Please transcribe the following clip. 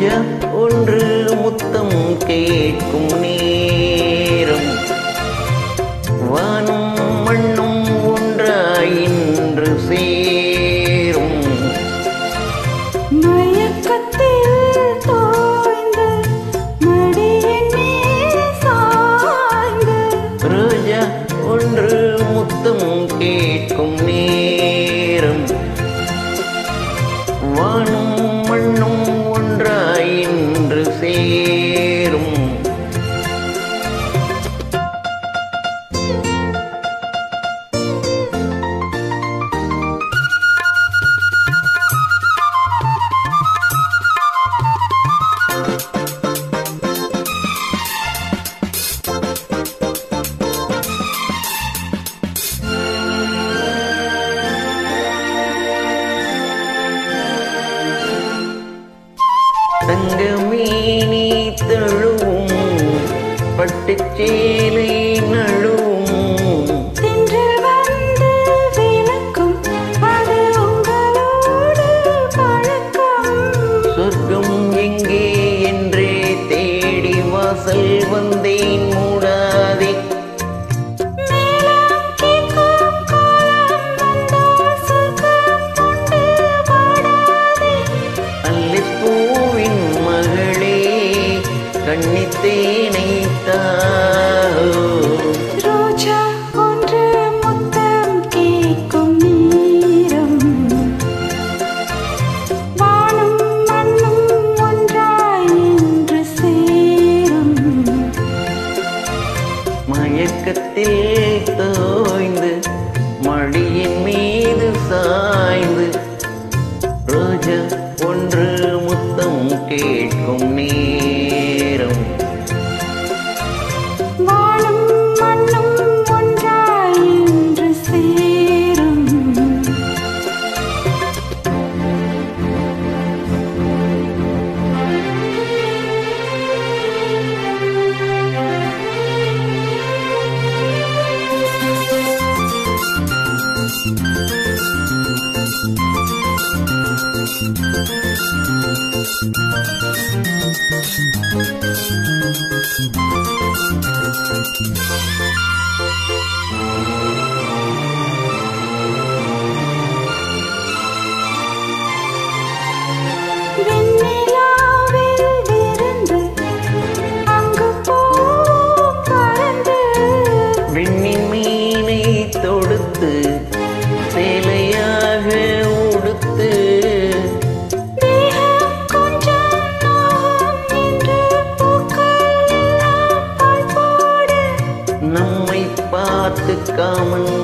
பூஜை ஒன்று முத்தம் கேட்கும் நேரம். வானும் மண்ணும் ஒன்றாய் இன்று சேரும். ரோஜா ஒன்று முத்தம் கேட்கும் நேரம். வானும் தங்கமே நீ தழுவும் பட்டுச்சேலை கண்ணித்தேனைத்தாரோ ரோஜா ஒன்று முத்தம் கேட்கும் நேரம். வானம் மண்ணும் ஒன்றாய் என்று சேரும். மயக்கத்தில் கமன்